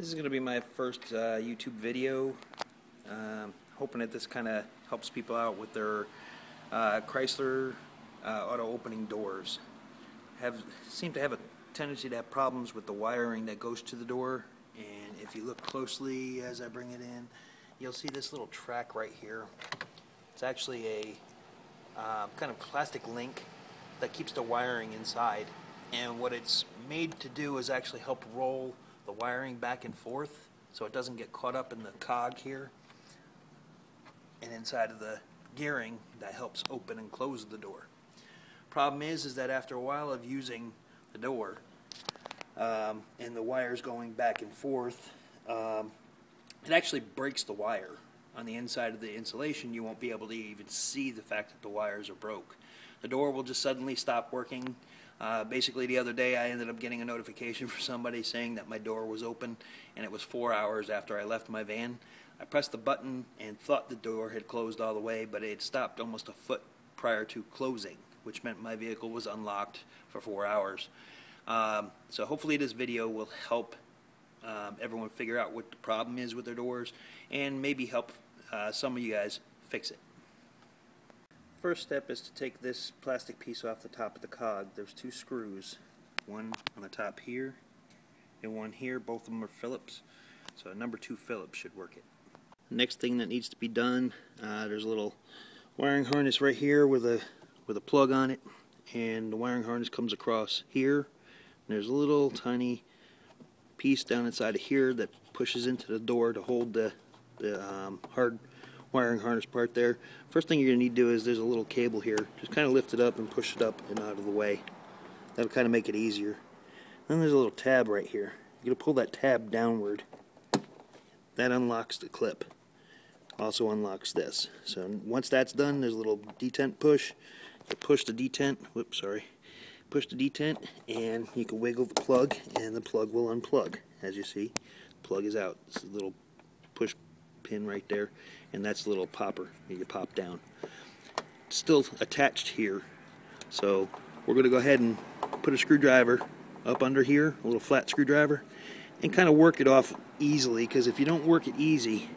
This is going to be my first uh, YouTube video. Um, hoping that this kind of helps people out with their uh, Chrysler uh, auto opening doors. Have seem to have a tendency to have problems with the wiring that goes to the door. And if you look closely as I bring it in, you'll see this little track right here. It's actually a uh, kind of plastic link that keeps the wiring inside. And what it's made to do is actually help roll the wiring back and forth so it doesn't get caught up in the cog here and inside of the gearing that helps open and close the door. Problem is, is that after a while of using the door um, and the wires going back and forth, um, it actually breaks the wire. On the inside of the insulation, you won't be able to even see the fact that the wires are broke. The door will just suddenly stop working uh, basically, the other day I ended up getting a notification from somebody saying that my door was open, and it was four hours after I left my van. I pressed the button and thought the door had closed all the way, but it stopped almost a foot prior to closing, which meant my vehicle was unlocked for four hours. Um, so hopefully this video will help um, everyone figure out what the problem is with their doors and maybe help uh, some of you guys fix it. First step is to take this plastic piece off the top of the cog. There's two screws, one on the top here and one here. Both of them are Phillips, so a number two Phillips should work it. Next thing that needs to be done, uh, there's a little wiring harness right here with a with a plug on it, and the wiring harness comes across here. there's a little tiny piece down inside of here that pushes into the door to hold the the um, hard wiring harness part there. First thing you're going to need to do is there's a little cable here. Just kind of lift it up and push it up and out of the way. That'll kind of make it easier. Then there's a little tab right here. You're going to pull that tab downward. That unlocks the clip. Also unlocks this. So once that's done, there's a little detent push. You push the detent. Whoops, sorry. Push the detent and you can wiggle the plug and the plug will unplug. As you see, the plug is out. This a little pin right there, and that's the little popper you pop down. It's still attached here, so we're going to go ahead and put a screwdriver up under here, a little flat screwdriver, and kind of work it off easily, because if you don't work it easy,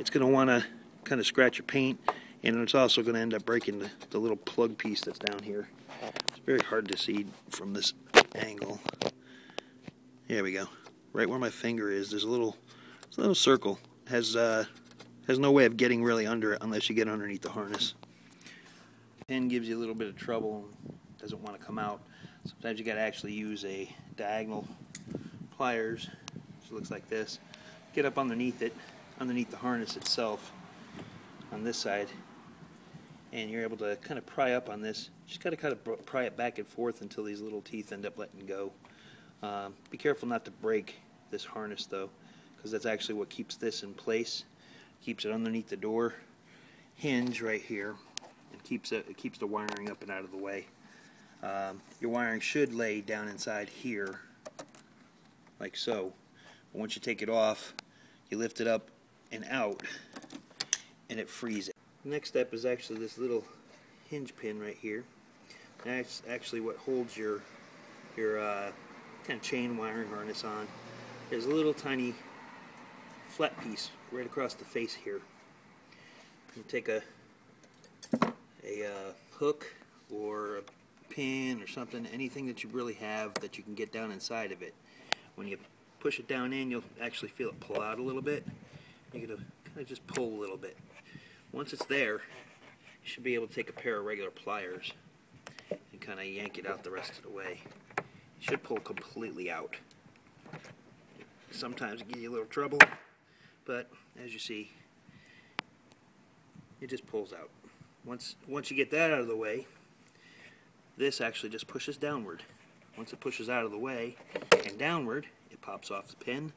it's going to want to kind of scratch your paint, and it's also going to end up breaking the, the little plug piece that's down here. It's very hard to see from this angle. There we go. Right where my finger is, there's a little, there's a little circle has uh, has no way of getting really under it unless you get underneath the harness. Pin gives you a little bit of trouble, doesn't want to come out. Sometimes you got to actually use a diagonal pliers, which looks like this. Get up underneath it, underneath the harness itself, on this side, and you're able to kind of pry up on this. Just got to kind of pry it back and forth until these little teeth end up letting go. Um, be careful not to break this harness though because that's actually what keeps this in place. Keeps it underneath the door hinge right here and keeps it, it keeps the wiring up and out of the way. Um, your wiring should lay down inside here like so. But once you take it off, you lift it up and out and it frees it. next step is actually this little hinge pin right here. That's actually what holds your your uh, kind of chain wiring harness on. There's a little tiny flat piece right across the face here. You take a a uh, hook or a pin or something, anything that you really have that you can get down inside of it. When you push it down in, you'll actually feel it pull out a little bit. You're going to kind of just pull a little bit. Once it's there, you should be able to take a pair of regular pliers and kind of yank it out the rest of the way. It should pull completely out. Sometimes it gives you a little trouble but as you see it just pulls out. Once once you get that out of the way this actually just pushes downward. Once it pushes out of the way and downward it pops off the pin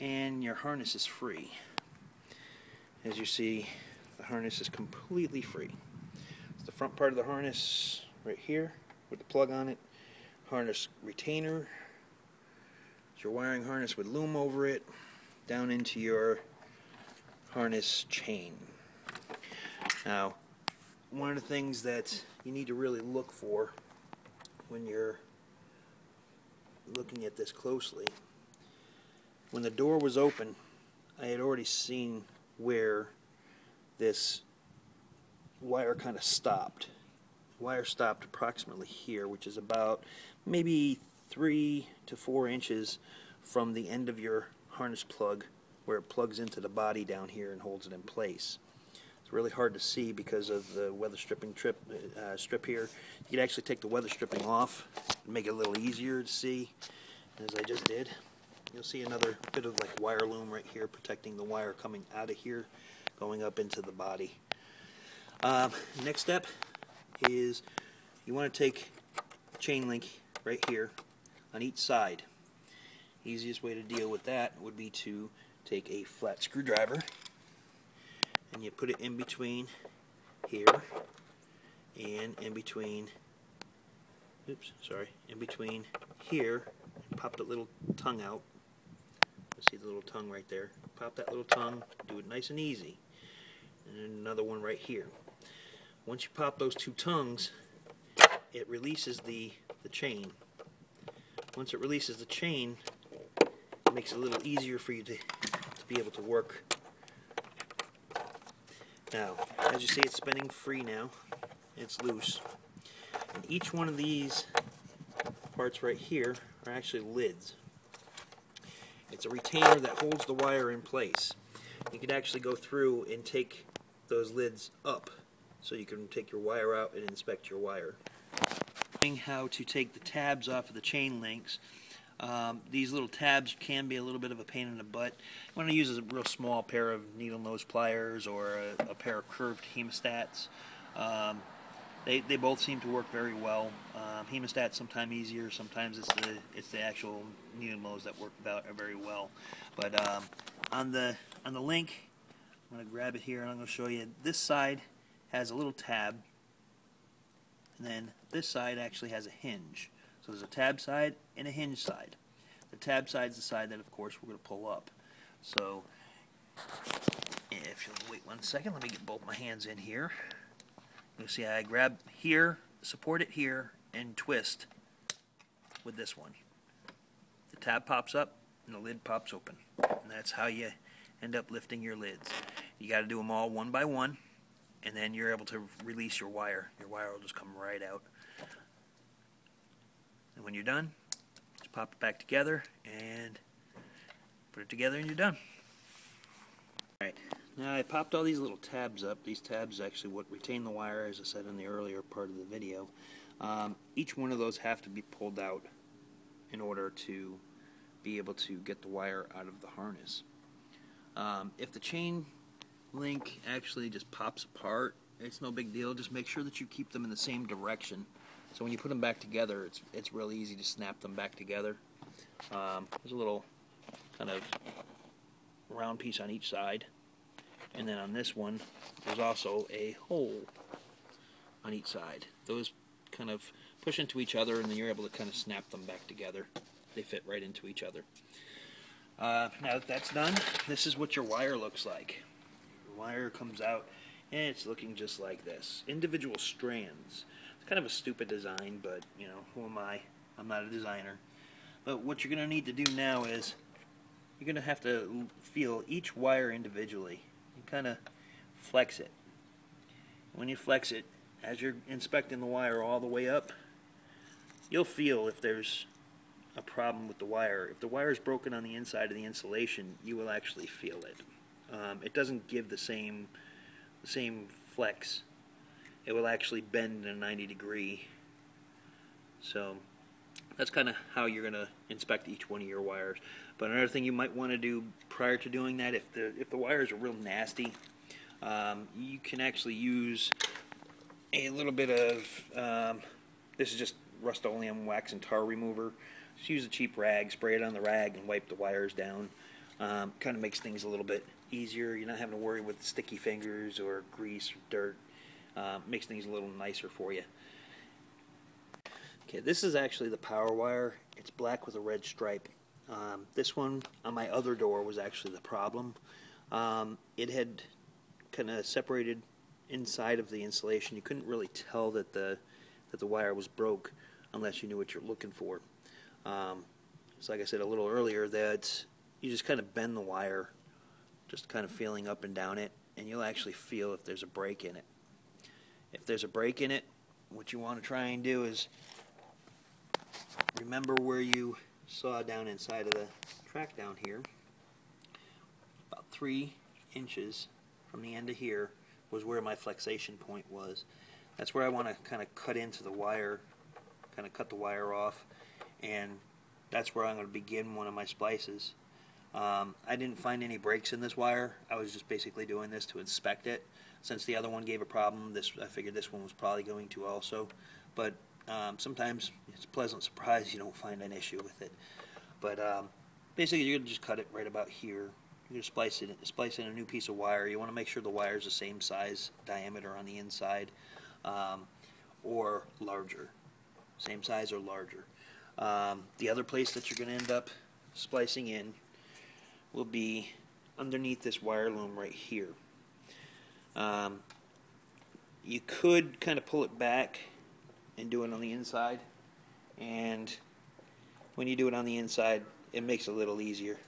and your harness is free. As you see the harness is completely free. It's the front part of the harness right here with the plug on it harness retainer. It's your wiring harness with loom over it down into your harness chain. Now, one of the things that you need to really look for when you're looking at this closely when the door was open, I had already seen where this wire kind of stopped. wire stopped approximately here, which is about maybe three to four inches from the end of your harness plug where it plugs into the body down here and holds it in place. It's really hard to see because of the weather stripping trip, uh, strip here. You can actually take the weather stripping off and make it a little easier to see, as I just did. You'll see another bit of like wire loom right here protecting the wire coming out of here going up into the body. Um, next step is you want to take chain link right here on each side. Easiest way to deal with that would be to take a flat screwdriver and you put it in between here and in between oops sorry in between here pop that little tongue out. See the little tongue right there? Pop that little tongue do it nice and easy. And another one right here. Once you pop those two tongues it releases the the chain. Once it releases the chain it makes it a little easier for you to, to be able to work now, as you see, it's spinning free now. It's loose. And each one of these parts right here are actually lids. It's a retainer that holds the wire in place. You can actually go through and take those lids up so you can take your wire out and inspect your wire. How to take the tabs off of the chain links um, these little tabs can be a little bit of a pain in the butt. Want to use a real small pair of needle nose pliers or a, a pair of curved hemostats. Um, they, they both seem to work very well. Um, hemostats sometimes easier, sometimes it's the it's the actual needle nose that work very well. But um, on the on the link, I'm going to grab it here and I'm going to show you. This side has a little tab, and then this side actually has a hinge. So there's a tab side and a hinge side. The tab side is the side that, of course, we're going to pull up. So if you'll wait one second, let me get both my hands in here. You'll see I grab here, support it here, and twist with this one. The tab pops up and the lid pops open. And that's how you end up lifting your lids. You got to do them all one by one, and then you're able to release your wire. Your wire will just come right out. And when you're done, just pop it back together and put it together and you're done. Alright, now I popped all these little tabs up. These tabs actually what retain the wire as I said in the earlier part of the video. Um, each one of those have to be pulled out in order to be able to get the wire out of the harness. Um, if the chain link actually just pops apart, it's no big deal. Just make sure that you keep them in the same direction so when you put them back together, it's it's really easy to snap them back together. Um, there's a little kind of round piece on each side, and then on this one, there's also a hole on each side. Those kind of push into each other, and then you're able to kind of snap them back together. They fit right into each other. Uh, now that that's done, this is what your wire looks like. Your wire comes out, and it's looking just like this. Individual strands kind of a stupid design, but you know, who am I? I'm not a designer. But what you're going to need to do now is you're going to have to feel each wire individually and kind of flex it. When you flex it, as you're inspecting the wire all the way up, you'll feel if there's a problem with the wire. If the wire is broken on the inside of the insulation, you will actually feel it. Um, it doesn't give the same the same flex it will actually bend in a 90 degree. So that's kind of how you're going to inspect each one of your wires. But another thing you might want to do prior to doing that, if the if the wires are real nasty, um, you can actually use a little bit of um, this is just Rust-Oleum wax and tar remover. Just use a cheap rag, spray it on the rag, and wipe the wires down. Um, kind of makes things a little bit easier. You're not having to worry with sticky fingers or grease or dirt. Uh, makes things a little nicer for you. Okay, this is actually the power wire. It's black with a red stripe. Um, this one on my other door was actually the problem. Um, it had kind of separated inside of the insulation. You couldn't really tell that the that the wire was broke unless you knew what you're looking for. Um, so like I said a little earlier, that you just kind of bend the wire, just kind of feeling up and down it, and you'll actually feel if there's a break in it. If there's a break in it, what you want to try and do is remember where you saw down inside of the track down here. About three inches from the end of here was where my flexation point was. That's where I want to kind of cut into the wire, kind of cut the wire off, and that's where I'm going to begin one of my splices. Um, I didn't find any breaks in this wire. I was just basically doing this to inspect it. Since the other one gave a problem, this I figured this one was probably going to also. But um, sometimes it's a pleasant surprise you don't find an issue with it. But um, basically, you're gonna just cut it right about here. You're gonna splice it, splice in a new piece of wire. You want to make sure the wire is the same size diameter on the inside, um, or larger, same size or larger. Um, the other place that you're going to end up splicing in will be underneath this wire loom right here. Um, you could kind of pull it back and do it on the inside and when you do it on the inside it makes it a little easier.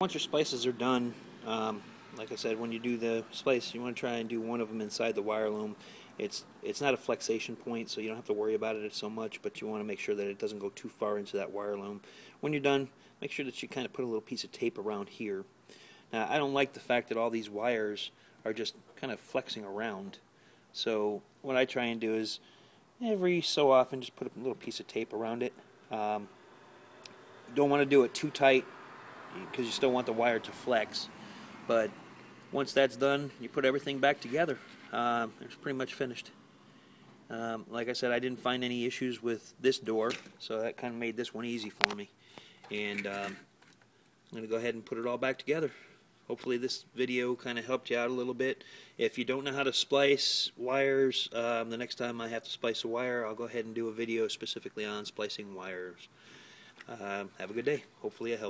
Once your splices are done um, like I said when you do the splice you want to try and do one of them inside the wire loom it's it's not a flexation point so you don't have to worry about it so much but you want to make sure that it doesn't go too far into that wire loom. When you're done make sure that you kind of put a little piece of tape around here. Now I don't like the fact that all these wires are just kind of flexing around. So what I try and do is every so often just put a little piece of tape around it. Um, don't want to do it too tight because you still want the wire to flex. But once that's done, you put everything back together. Um, it's pretty much finished. Um, like I said, I didn't find any issues with this door, so that kind of made this one easy for me. And um, I'm going to go ahead and put it all back together hopefully this video kind of helped you out a little bit. If you don't know how to splice wires, um, the next time I have to splice a wire, I'll go ahead and do a video specifically on splicing wires. Uh, have a good day. Hopefully I helped.